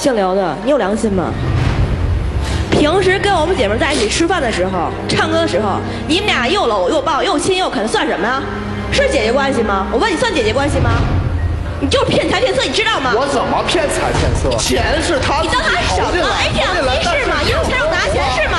姓刘的，你有良心吗？平时跟我们姐妹在一起吃饭的时候、唱歌的时候，你们俩又搂又抱又亲又啃，算什么呀？是姐姐关系吗？我问你，算姐姐关系吗？你就是骗财骗色，你知道吗？我怎么骗财骗色？钱是他你当他什么？ATM 机是吗？有钱让我拿钱是吗？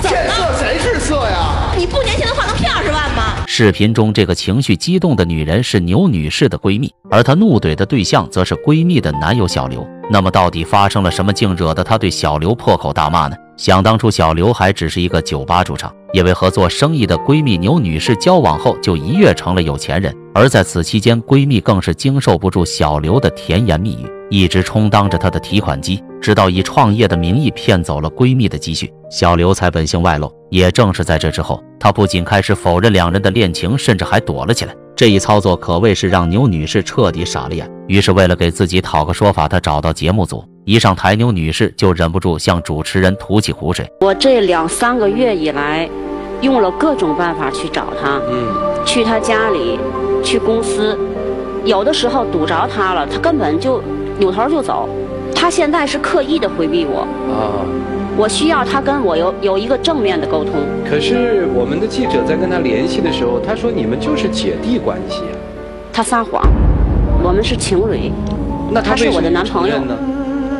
怎骗色？谁是色呀？你不年轻的话能骗二十万吗？视频中这个情绪激动的女人是牛女士的闺蜜，而她怒怼的对象则是闺蜜的男友小刘。那么到底发生了什么，竟惹得她对小刘破口大骂呢？想当初，小刘还只是一个酒吧驻唱，因为和做生意的闺蜜牛女士交往后，就一跃成了有钱人。而在此期间，闺蜜更是经受不住小刘的甜言蜜语，一直充当着她的提款机，直到以创业的名义骗走了闺蜜的积蓄，小刘才本性外露。也正是在这之后，他不仅开始否认两人的恋情，甚至还躲了起来。这一操作可谓是让牛女士彻底傻了眼。于是，为了给自己讨个说法，她找到节目组。一上台，牛女士就忍不住向主持人吐起苦水。我这两三个月以来，用了各种办法去找他，嗯，去他家里，去公司，有的时候堵着他了，他根本就扭头就走。他现在是刻意的回避我，啊，我需要他跟我有有一个正面的沟通。可是我们的记者在跟他联系的时候，他说你们就是姐弟关系啊，他撒谎，我们是情侣，那他是我的男朋友？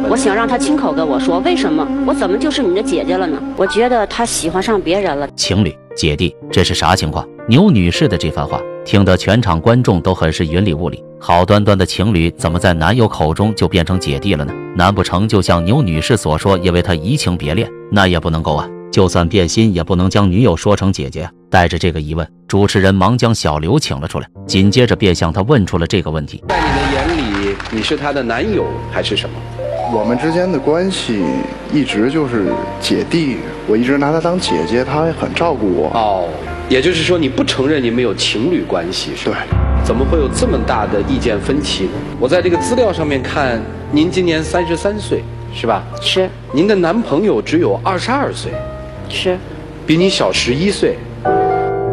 我想让他亲口跟我说，为什么我怎么就是你的姐姐了呢？我觉得他喜欢上别人了。情侣、姐弟，这是啥情况？牛女士的这番话，听得全场观众都很是云里雾里。好端端的情侣，怎么在男友口中就变成姐弟了呢？难不成就像牛女士所说，因为他移情别恋？那也不能够啊！就算变心，也不能将女友说成姐姐啊！带着这个疑问，主持人忙将小刘请了出来，紧接着便向他问出了这个问题。在你的眼里，你是她的男友还是什么？我们之间的关系一直就是姐弟，我一直拿她当姐姐，她也很照顾我。哦，也就是说你不承认你们有情侣关系是怎么会有这么大的意见分歧呢？我在这个资料上面看，您今年三十三岁是吧？是您的男朋友只有二十二岁，是，比你小十一岁。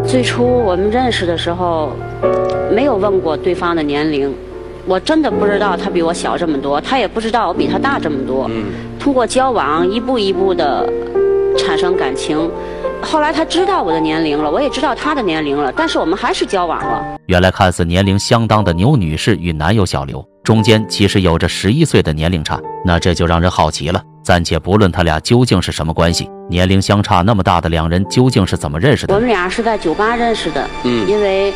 最初我们认识的时候，没有问过对方的年龄，我真的不知道他比我小这么多，他也不知道我比他大这么多。嗯，通过交往一步一步的产生感情，后来他知道我的年龄了，我也知道他的年龄了，但是我们还是交往了。原来看似年龄相当的牛女士与男友小刘中间其实有着十一岁的年龄差，那这就让人好奇了。暂且不论他俩究竟是什么关系，年龄相差那么大的两人究竟是怎么认识的？我们俩是在酒吧认识的，嗯因为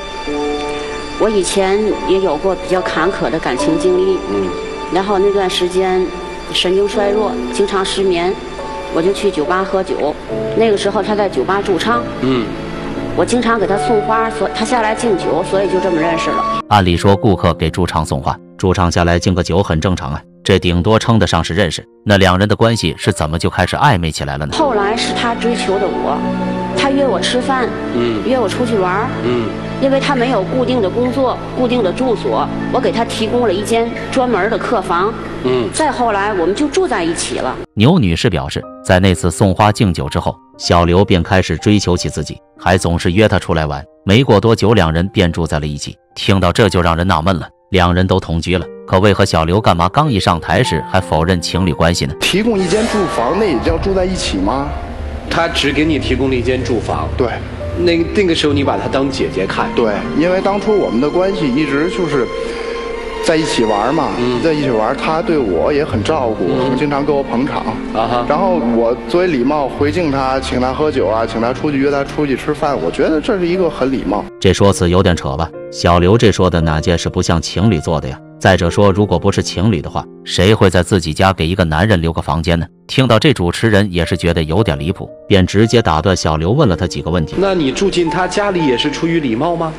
我以前也有过比较坎坷的感情经历，嗯，然后那段时间神经衰弱，经常失眠，我就去酒吧喝酒。那个时候他在酒吧驻唱，嗯，我经常给他送花，所他下来敬酒，所以就这么认识了。按理说，顾客给驻唱送花，驻唱下来敬个酒很正常啊，这顶多称得上是认识。那两人的关系是怎么就开始暧昧起来了呢？后来是他追求的我，他约我吃饭，嗯约我出去玩儿，嗯，因为他没有固定的工作、固定的住所，我给他提供了一间专门的客房。嗯，再后来，我们就住在一起了。牛女士表示，在那次送花敬酒之后，小刘便开始追求起自己，还总是约她出来玩。没过多久，两人便住在了一起。听到这就让人纳闷了，两人都同居了，可为何小刘干嘛刚一上台时还否认情侣关系呢？提供一间住房，那也叫住在一起吗？他只给你提供了一间住房，对，那那个时候你把她当姐姐看，对，因为当初我们的关系一直就是在一起玩嘛，嗯在一起玩，她对我也很照顾，嗯经常给我捧场。啊哈，然后我作为礼貌回敬她，请她喝酒啊，请她出去约她出去吃饭，我觉得这是一个很礼貌。这说辞有点扯吧？小刘这说的哪件事不像情侣做的呀？再者说，如果不是情侣的话，谁会在自己家给一个男人留个房间呢？听到这，主持人也是觉得有点离谱，便直接打断小刘，问了他几个问题。那你住进他家里也是出于礼貌吗？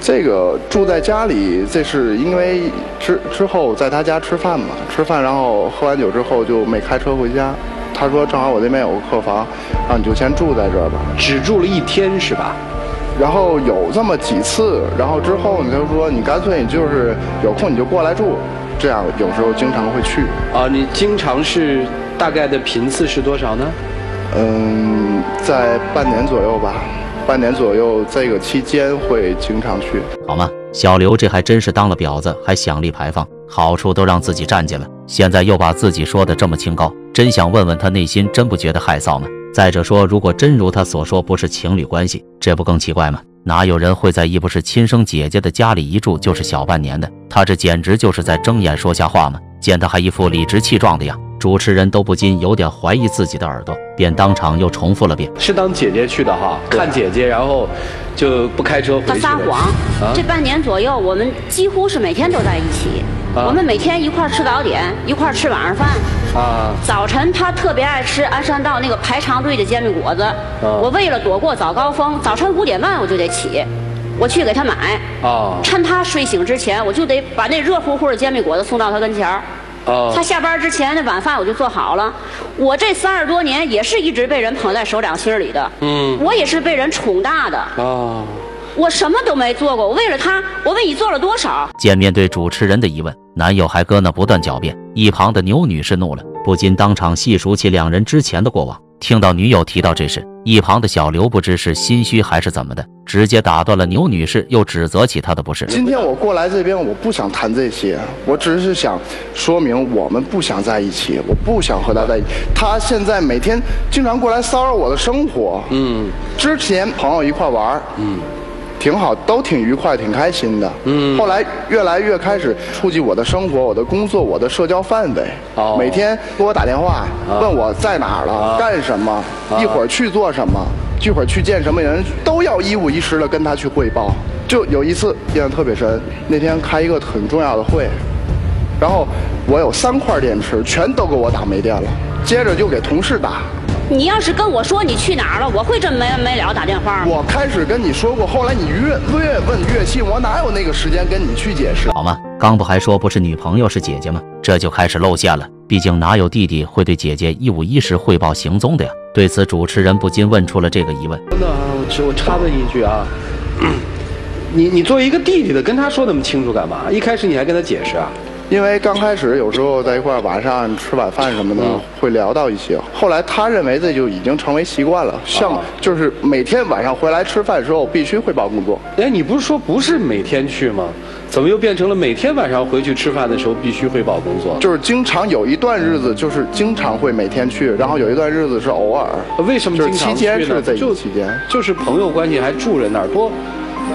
这个住在家里，这是因为之之后在他家吃饭嘛，吃饭然后喝完酒之后就没开车回家。他说正好我那边有个客房，然后你就先住在这儿吧。只住了一天是吧？然后有这么几次，然后之后你就说你干脆你就是有空你就过来住，这样有时候经常会去。啊，你经常是大概的频次是多少呢？嗯，在半年左右吧，半年左右这个期间会经常去。好吗？小刘这还真是当了婊子，还想立牌坊。好处都让自己占尽了，现在又把自己说的这么清高，真想问问他内心真不觉得害臊吗？再者说，如果真如他所说不是情侣关系，这不更奇怪吗？哪有人会在一不是亲生姐姐的家里一住就是小半年的？他这简直就是在睁眼说瞎话吗？见他还一副理直气壮的样，主持人都不禁有点怀疑自己的耳朵，便当场又重复了遍。是当姐姐去的哈，看姐姐，然后就不开车回去。他撒谎，啊这半年左右，我们几乎是每天都在一起。啊我们每天一块儿吃早点，一块儿吃晚上饭。啊，早晨他特别爱吃鞍山道那个排长队的煎饼果子。啊我为了躲过早高峰，早晨五点半我就得起，我去给他买。哦趁他睡醒之前，我就得把那热乎乎的煎饼果子送到他跟前儿。哦他下班之前那晚饭我就做好了。我这三十多年也是一直被人捧在手掌心里的。嗯我也是被人宠大的。哦，我什么都没做过，我为了他，我为你做了多少？见面对主持人的疑问，男友还搁那不断狡辩。一旁的牛女士怒了，不禁当场细数起两人之前的过往。听到女友提到这事，一旁的小刘不知是心虚还是怎么的，直接打断了牛女士，又指责起她的不是。今天我过来这边，我不想谈这些，我只是想说明我们不想在一起，我不想和他在一起。他现在每天经常过来骚扰我的生活。嗯之前朋友一块玩儿，嗯，挺好，都挺愉快，挺开心的。嗯后来越来越开始触及我的生活、我的工作、我的社交范围。哦每天给我打电话，啊问我在哪儿了，啊干什么，一会儿去做什么，一会儿去见什么人，都要一五一十的跟他去汇报。就有一次印象特别深，那天开一个很重要的会，然后我有三块电池，全都给我打没电了，接着就给同事打。你要是跟我说你去哪儿了，我会这么没完没了打电话吗？我开始跟你说过，后来你越越问越气，我哪有那个时间跟你去解释？好吗？刚不还说不是女朋友是姐姐吗？这就开始露馅了。毕竟哪有弟弟会对姐姐一五一十汇报行踪的呀？对此，主持人不禁问出了这个疑问。真的啊，我只我插问一句啊，你你作为一个弟弟的，跟他说那么清楚干嘛？一开始你还跟他解释啊？因为刚开始有时候在一块儿晚上吃晚饭什么的嗯会聊到一些，后来他认为这就已经成为习惯了，像啊就是每天晚上回来吃饭的时候必须汇报工作。哎，你不是说不是每天去吗？怎么又变成了每天晚上回去吃饭的时候必须汇报工作？就是经常有一段日子，就是经常会每天去，然后有一段日子是偶尔。为什么就是经常期间去呢是在就一期间，就是朋友关系还住人那儿，多多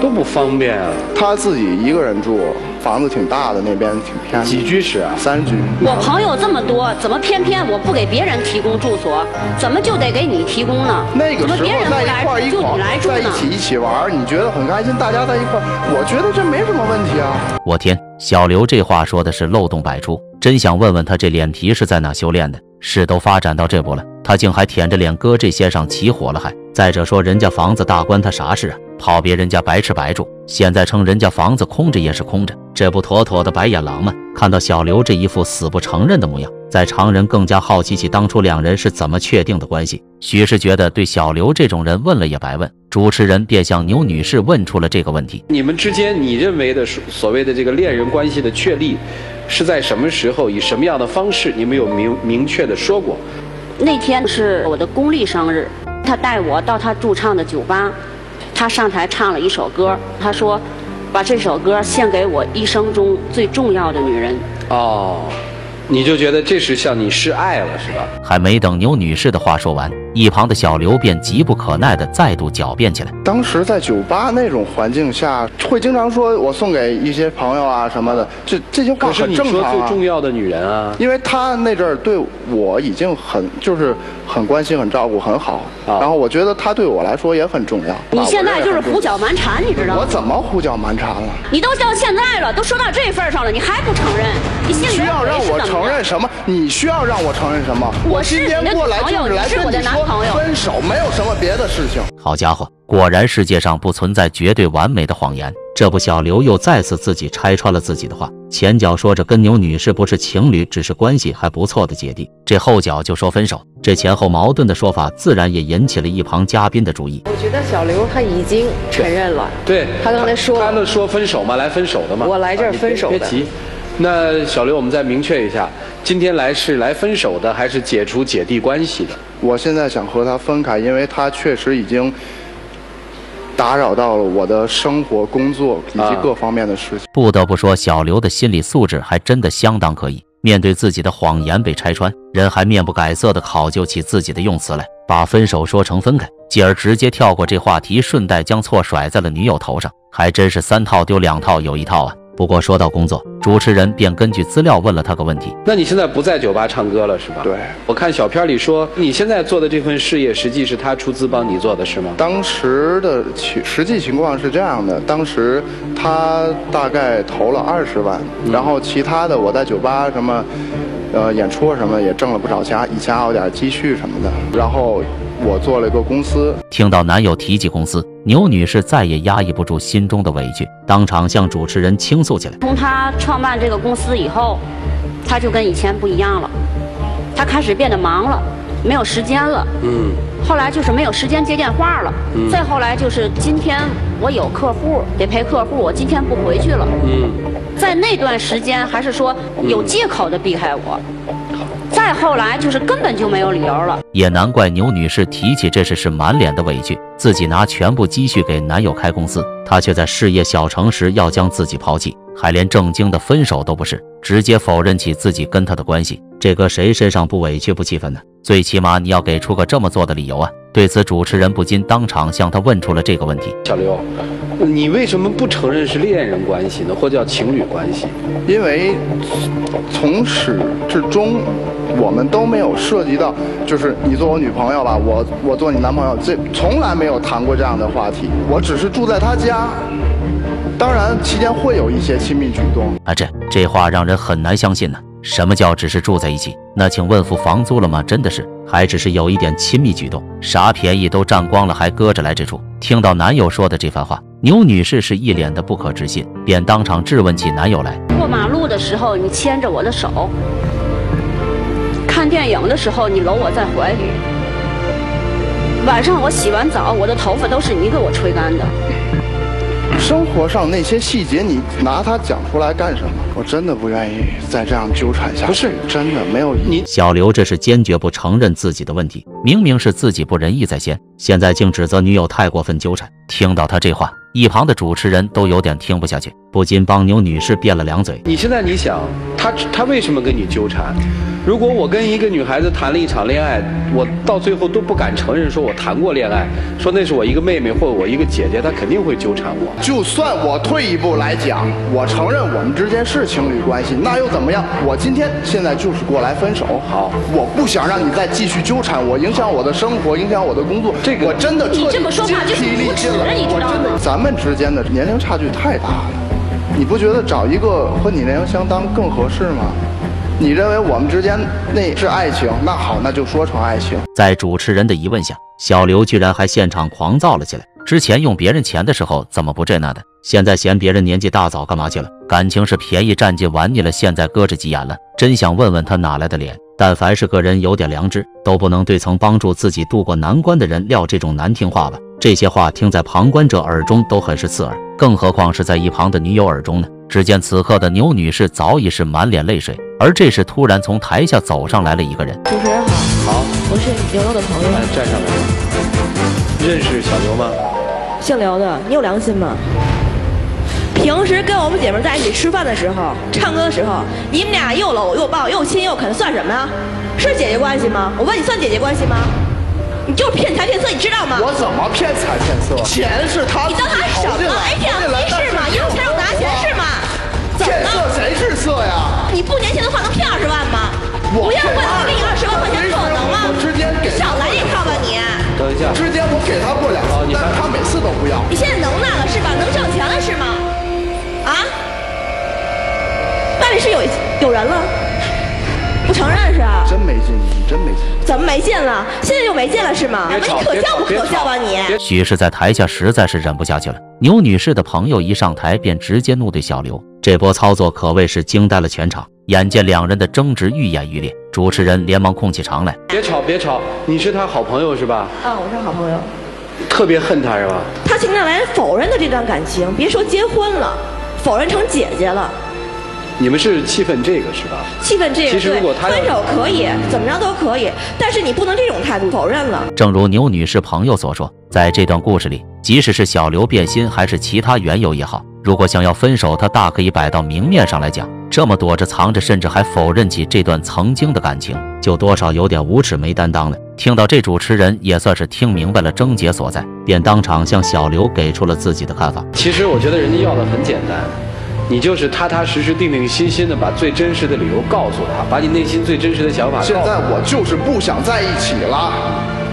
不方便啊！他自己一个人住，房子挺大的，那边挺偏的。几居室啊？三居。我朋友这么多，怎么偏偏我不给别人提供住所，怎么就得给你提供呢？那个时候在一人来住，就块儿一块你来住呢？在一起一起玩儿，你觉得很开心，大家在一块儿，我觉得这没什么问题啊。我天，小刘这话说的是漏洞百出，真想问问他这脸皮是在哪修炼的？事都发展到这步了，他竟还舔着脸搁这些上起火了还？再者说人家房子大关他啥事啊？跑别人家白吃白住，现在称人家房子空着也是空着，这不妥妥的白眼狼吗？看到小刘这一副死不承认的模样，在常人更加好奇起当初两人是怎么确定的关系。许是觉得对小刘这种人问了也白问，主持人便向牛女士问出了这个问题。你们之间你认为的所所谓的这个恋人关系的确立，是在什么时候，以什么样的方式？你们有明明确的说过？那天是我的公历生日，他带我到他驻唱的酒吧，他上台唱了一首歌，他说，把这首歌献给我一生中最重要的女人。哦，你就觉得这是向你示爱了，是吧？还没等牛女士的话说完，一旁的小刘便急不可耐地再度狡辩起来。当时在酒吧那种环境下，会经常说我送给一些朋友啊什么的，这这些话很可是你正常啊说最重。要的女人啊，因为她那阵儿对我已经很就是很关心、很照顾、很好，啊然后我觉得她对我来说也很重要。你现在就是胡搅蛮缠，你知道吗？我怎么胡搅蛮缠了？你都到现在了，都说到这份上了，你还不承认？你心里认什么？你需要让我承认什么？我是今天过来就是来跟你说男朋友分手，没有什么别的事情。好家伙，果然世界上不存在绝对完美的谎言。这不，小刘又再次自己拆穿了自己的话。前脚说着跟牛女士不是情侣，只是关系还不错的姐弟，这后脚就说分手。这前后矛盾的说法，自然也引起了一旁嘉宾的注意。我觉得小刘他已经承认了，对，他刚才说他们说分手嘛，来分手的嘛。我来这儿分手的别急，那小刘，我们再明确一下，今天来是来分手的，还是解除姐弟关系的？我现在想和他分开，因为他确实已经打扰到了我的生活、工作以及啊各方面的事情。不得不说，小刘的心理素质还真的相当可以。面对自己的谎言被拆穿，人还面不改色地考究起自己的用词来，把分手说成分开，继而直接跳过这话题，顺带将错甩在了女友头上，还真是三套丢两套有一套啊。不过说到工作，主持人便根据资料问了他个问题：那你现在不在酒吧唱歌了是吧？对，我看小片里说你现在做的这份事业，实际是他出资帮你做的是吗？当时的情实际情况是这样的，当时他大概投了二十万，然后其他的我在酒吧什么，呃演出啊什么也挣了不少钱，以前还有点积蓄什么的。然后我做了一个公司，听到男友提及公司，牛女士再也压抑不住心中的委屈，当场向主持人倾诉起来。从她创办这个公司以后，她就跟以前不一样了，她开始变得忙了，没有时间了。嗯，后来就是没有时间接电话了，再后来就是今天我有客户得陪客户，我今天不回去了。嗯，在那段时间还是说有借口的避开我，再后来就是根本就没有理由了。也难怪牛女士提起这事是满脸的委屈，自己拿全部积蓄给男友开公司，她却在事业小成时要将自己抛弃，还连正经的分手都不是，直接否认起自己跟他的关系。这搁谁身上不委屈不气愤呢？最起码你要给出个这么做的理由啊！对此，主持人不禁当场向他问出了这个问题。小刘，你为什么不承认是恋人关系呢，或者叫情侣关系？因为从始至终，我们都没有涉及到，就是你做我女朋友吧，我我做你男朋友，这从来没有谈过这样的话题。我只是住在他家，当然期间会有一些亲密举动。啊，这这话让人很难相信呢。什么叫只是住在一起？那请问付房租了吗？真的是，还只是有一点亲密举动，啥便宜都占光了，还搁着来这处。听到男友说的这番话，牛女士是一脸的不可置信，便当场质问起男友来。过马路的时候，你牵着我的手；看电影的时候，你搂我在怀里；晚上我洗完澡，我的头发都是你给我吹干的。生活上那些细节，你拿它讲出来干什么？我真的不愿意再这样纠缠下去。不是真的没有意义。你小刘这是坚决不承认自己的问题，明明是自己不仁义在先，现在竟指责女友太过分纠缠。听到他这话，一旁的主持人都有点听不下去，不禁帮牛女士辩了两嘴。你现在你想，他他为什么跟你纠缠？如果我跟一个女孩子谈了一场恋爱，我到最后都不敢承认说我谈过恋爱，说那是我一个妹妹或者我一个姐姐，她肯定会纠缠我。就算我退一步来讲，我承认我们之间是情侣关系，那又怎么样？我今天现在就是过来分手。好我不想让你再继续纠缠我，影响我的生活，影响我的工作。这个我真的彻底你这么说话就是精疲力尽了你知道吗我真的，咱们之间的年龄差距太大了，你不觉得找一个和你年龄相当更合适吗？你认为我们之间那是爱情？那好，那就说成爱情。在主持人的疑问下，小刘居然还现场狂躁了起来。之前用别人钱的时候怎么不这那的？现在嫌别人年纪大早干嘛去了？感情是便宜占尽玩腻了，现在搁着急眼了。真想问问他哪来的脸？但凡是个人有点良知，都不能对曾帮助自己渡过难关的人撂这种难听话吧？这些话听在旁观者耳中都很是刺耳，更何况是在一旁的女友耳中呢？只见此刻的牛女士早已是满脸泪水，而这时突然从台下走上来了一个人。主持人好，好，我是牛牛的朋友来，站上来。认识小牛吗？姓刘的，你有良心吗？平时跟我们姐妹在一起吃饭的时候、唱歌的时候，你们俩又搂又抱又亲又啃，算什么呀？是姐姐关系吗？我问你，算姐姐关系吗？你就是骗财骗色，你知道吗？我怎么骗财骗色？钱是他你当他什么？哎，骗我逼是吗？有钱骗色了？谁是色呀？你不年轻的话能骗二十万吗？我不要问他给你二十万块钱可能吗？我之间给你少来这套吧你！等一下，之间我给他过两次，但是他每次都不要。你现在能耐了是吧？能挣钱了是吗？啊？那里是有有人了？不承认是啊？真没劲，你真没劲。怎么没劲了？现在又没劲了是吗？你可笑不可笑吧你？许是在台下实在是忍不下去了。牛女士的朋友一上台便直接怒对小刘，这波操作可谓是惊呆了全场。眼见两人的争执愈演愈烈，主持人连忙控起场来。别吵，别吵，你是他好朋友是吧？啊，我是好朋友。特别恨他是吧？他现在来否认的这段感情，别说结婚了，否认成姐姐了。你们是气愤这个是吧？气愤这个其实如果他分手可以，怎么着都可以，但是你不能这种态度否认了。正如牛女士朋友所说，在这段故事里，即使是小刘变心，还是其他缘由也好，如果想要分手，他大可以摆到明面上来讲。这么躲着藏着，甚至还否认起这段曾经的感情，就多少有点无耻没担当了。听到这，主持人也算是听明白了症结所在，便当场向小刘给出了自己的看法。其实我觉得人家要的很简单，你就是踏踏实实、定定心心的把最真实的理由告诉他，把你内心最真实的想法。现在我就是不想在一起了，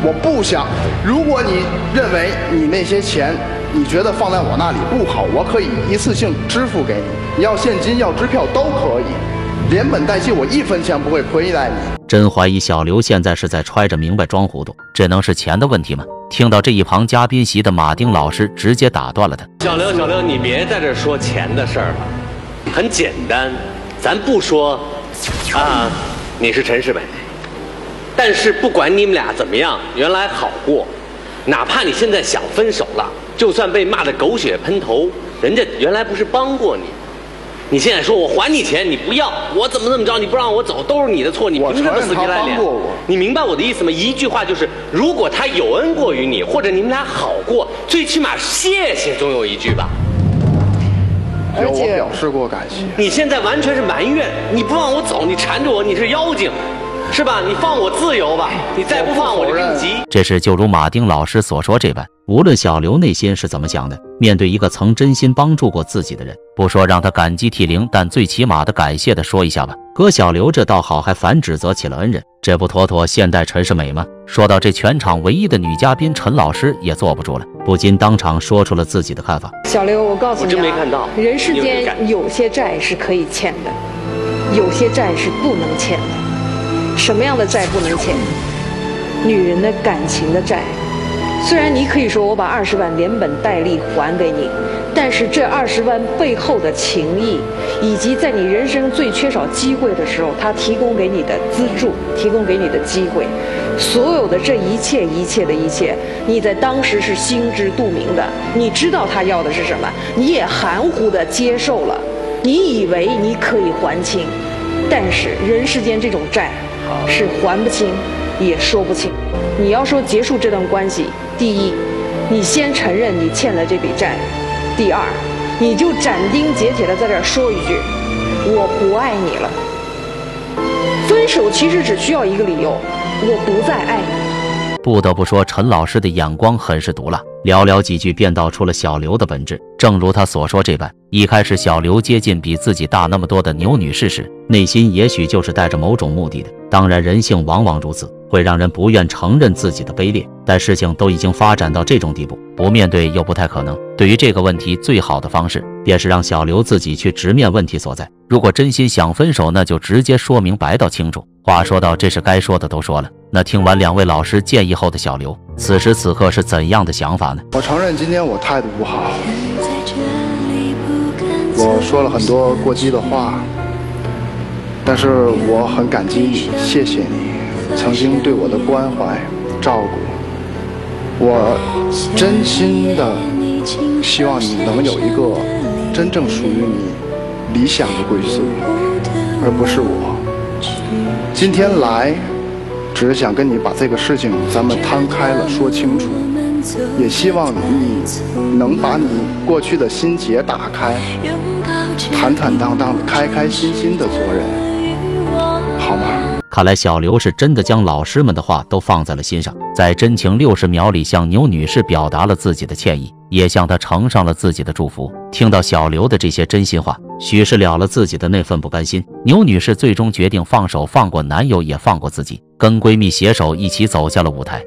我不想。如果你认为你那些钱，你觉得放在我那里不好，我可以一次性支付给你，你要现金要支票都可以，连本带息，我一分钱不会亏待你。真怀疑小刘现在是在揣着明白装糊涂，这能是钱的问题吗？听到这一旁嘉宾席的马丁老师直接打断了他：“小刘，小刘，你别在这说钱的事儿了，很简单，咱不说啊，你是陈世美，但是不管你们俩怎么样，原来好过，哪怕你现在想分手了，就算被骂得狗血喷头，人家原来不是帮过你。”你现在说我还你钱，你不要，我怎么怎么着？你不让我走，都是你的错，你凭什么死皮赖脸？你明白我的意思吗？一句话就是，如果他有恩过于你，或者你们俩好过，最起码谢谢总有一句吧。而且表示过感谢。你现在完全是埋怨，你不让我走，你缠着我，你是妖精。是吧？你放我自由吧！你再不放我就跟你急。这是就如马丁老师所说这般，无论小刘内心是怎么想的，面对一个曾真心帮助过自己的人，不说让他感激涕零，但最起码的感谢的说一下吧。搁小刘这倒好，还反指责起了恩人，这不妥妥现代陈世美吗？说到这，全场唯一的女嘉宾陈老师也坐不住了，不禁当场说出了自己的看法。小刘，我告诉你，我真没看到。人世间有些债是可以欠的，有些债是不能欠的。什么样的债不能欠？女人的感情的债。虽然你可以说我把二十万连本带利还给你，但是这二十万背后的情谊，以及在你人生最缺少机会的时候，他提供给你的资助，提供给你的机会，所有的这一切一切的一切，你在当时是心知肚明的，你知道他要的是什么，你也含糊的接受了，你以为你可以还清，但是人世间这种债。是还不清，也说不清。你要说结束这段关系，第一，你先承认你欠了这笔债；第二，你就斩钉截铁的在这儿说一句：“我不爱你了。”分手其实只需要一个理由：我不再爱你。不得不说，陈老师的眼光很是毒辣，寥寥几句便道出了小刘的本质。正如他所说这般，一开始小刘接近比自己大那么多的牛女士时，内心也许就是带着某种目的的。当然，人性往往如此，会让人不愿承认自己的卑劣。但事情都已经发展到这种地步，不面对又不太可能。对于这个问题，最好的方式便是让小刘自己去直面问题所在。如果真心想分手，那就直接说明白道清楚。话说到这，是该说的都说了。那听完两位老师建议后的小刘，此时此刻是怎样的想法呢？我承认今天我态度不好，我说了很多过激的话，但是我很感激你，谢谢你曾经对我的关怀、照顾。我真心的希望你能有一个真正属于你理想的归宿，而不是我。今天来，只是想跟你把这个事情咱们摊开了说清楚，也希望你能把你过去的心结打开，坦坦荡荡的、开开心心的做人，好吗？看来小刘是真的将老师们的话都放在了心上，在真情六十秒里向牛女士表达了自己的歉意，也向她呈上了自己的祝福。听到小刘的这些真心话，许是了了自己的那份不甘心。牛女士最终决定放手，放过男友，也放过自己，跟闺蜜携手一起走下了舞台。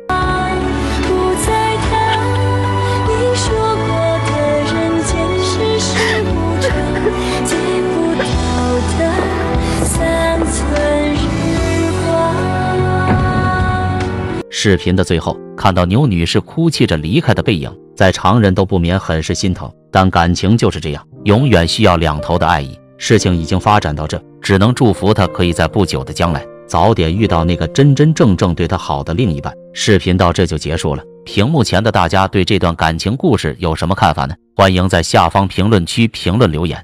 视频的最后，看到牛女士哭泣着离开的背影，在常人都不免很是心疼。但感情就是这样，永远需要两头的爱意。事情已经发展到这，只能祝福她可以在不久的将来早点遇到那个真真正正对她好的另一半。视频到这就结束了。屏幕前的大家对这段感情故事有什么看法呢？欢迎在下方评论区评论留言。